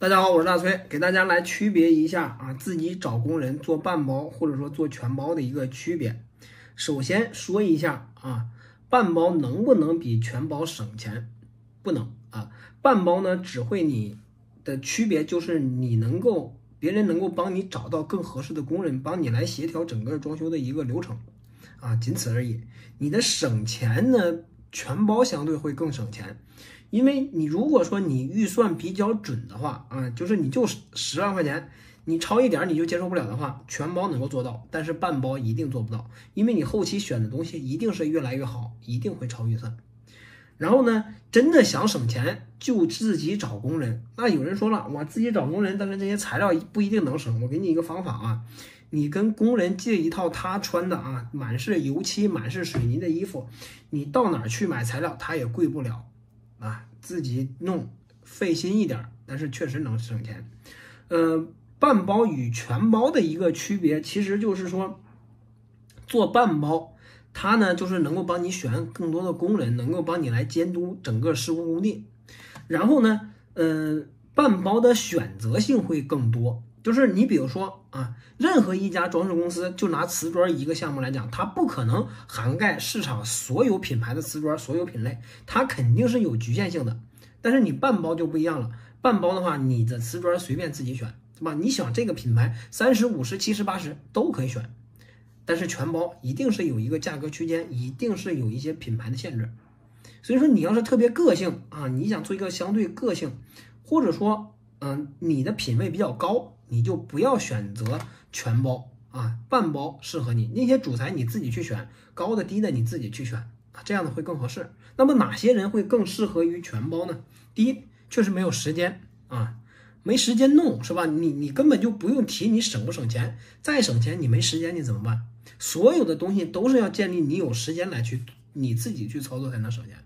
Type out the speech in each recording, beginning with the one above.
大家好，我是大崔，给大家来区别一下啊，自己找工人做半包或者说做全包的一个区别。首先说一下啊，半包能不能比全包省钱？不能啊，半包呢只会你的区别就是你能够别人能够帮你找到更合适的工人，帮你来协调整个装修的一个流程啊，仅此而已。你的省钱呢，全包相对会更省钱。因为你如果说你预算比较准的话啊，就是你就十万块钱，你超一点你就接受不了的话，全包能够做到，但是半包一定做不到，因为你后期选的东西一定是越来越好，一定会超预算。然后呢，真的想省钱就自己找工人。那有人说了，我自己找工人，但是这些材料不一定能省。我给你一个方法啊，你跟工人借一套他穿的啊满是油漆、满是水泥的衣服，你到哪儿去买材料，他也贵不了。啊，自己弄费心一点，但是确实能省钱。呃，半包与全包的一个区别，其实就是说，做半包，它呢就是能够帮你选更多的工人，能够帮你来监督整个施工工地。然后呢，呃，半包的选择性会更多。就是你比如说啊，任何一家装饰公司，就拿瓷砖一个项目来讲，它不可能涵盖市场所有品牌的瓷砖，所有品类，它肯定是有局限性的。但是你半包就不一样了，半包的话，你的瓷砖随便自己选，对吧？你想这个品牌三十五十七十八十都可以选，但是全包一定是有一个价格区间，一定是有一些品牌的限制。所以说你要是特别个性啊，你想做一个相对个性，或者说嗯你的品味比较高。你就不要选择全包啊，半包适合你。那些主材你自己去选，高的低的你自己去选啊，这样的会更合适。那么哪些人会更适合于全包呢？第一，确实没有时间啊，没时间弄是吧？你你根本就不用提你省不省钱，再省钱你没时间你怎么办？所有的东西都是要建立你有时间来去你自己去操作才能省钱。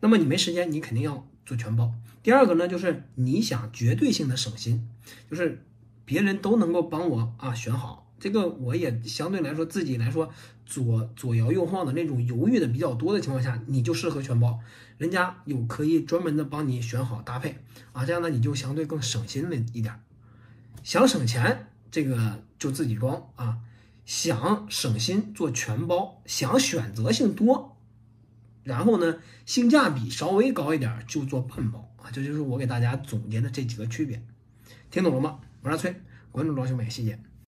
那么你没时间，你肯定要做全包。第二个呢，就是你想绝对性的省心，就是。别人都能够帮我啊选好这个，我也相对来说自己来说左左摇右晃的那种犹豫的比较多的情况下，你就适合全包，人家有可以专门的帮你选好搭配啊，这样呢你就相对更省心了一点。想省钱这个就自己装啊，想省心做全包，想选择性多，然后呢性价比稍微高一点就做半包啊，这就是我给大家总结的这几个区别，听懂了吗？我是阿崔，关注装修美细节。